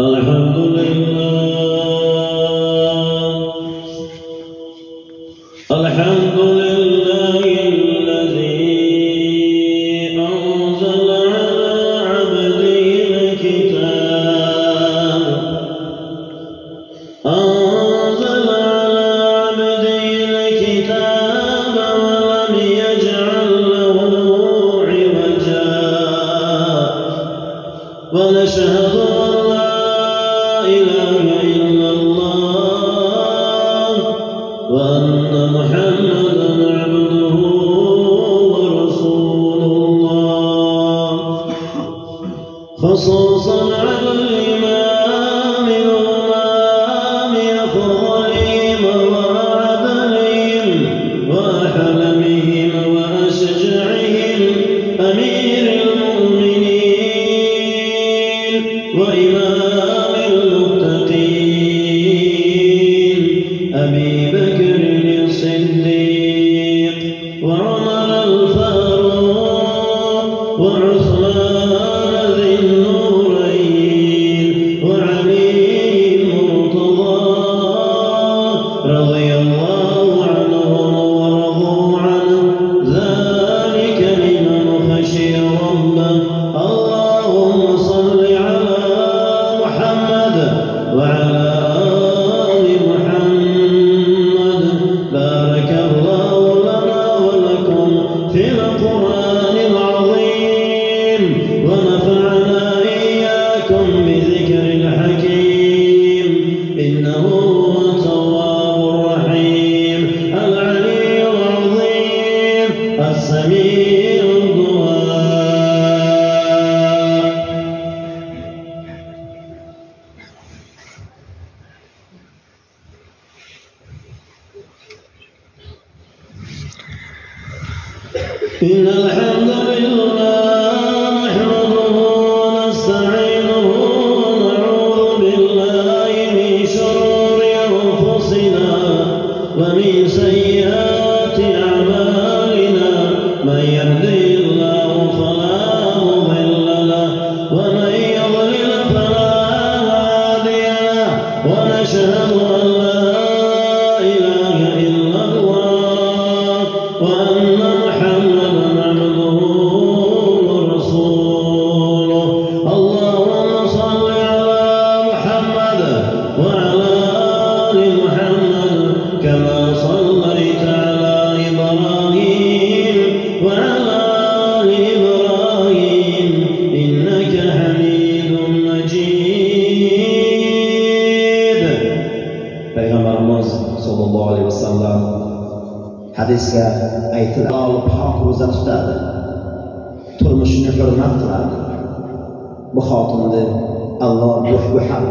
الحمد لله ونشهد أن لا إله إلا الله وأن محمدا عبده ورسول الله. خصوصا على وإمام إن الحمد لله نحمده ونستعينه ونعوذ بالله من شرور أنفسنا ومن سيئات vasallam hadisga aytiladi. Olib haq ro'za tutadi. Turmushini hurmat qiladi. Bu xotinni alloh bu ham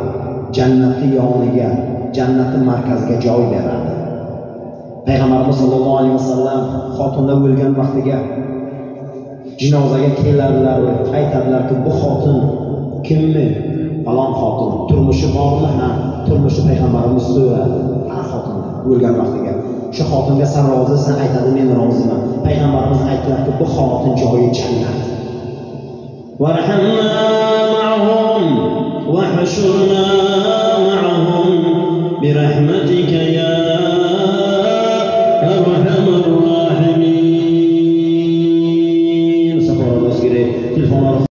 jannatni yoniga jannati markaziga joy beradi. Payg'ambarimiz sollallohu alayhi vasallam xotinlar o'lgan vaqtiga jinozaga keladilar aytadilarki bu xotin kimmi? Falon xotin turmushi bormi? Ha turmushi payg'ambarimiz so'radi. o'lgan vaqtiga. Shu xotinga san rozisan aytadi men roziman. Payg'ambarimiz aytdilarki bu xotin joyi jannat. Va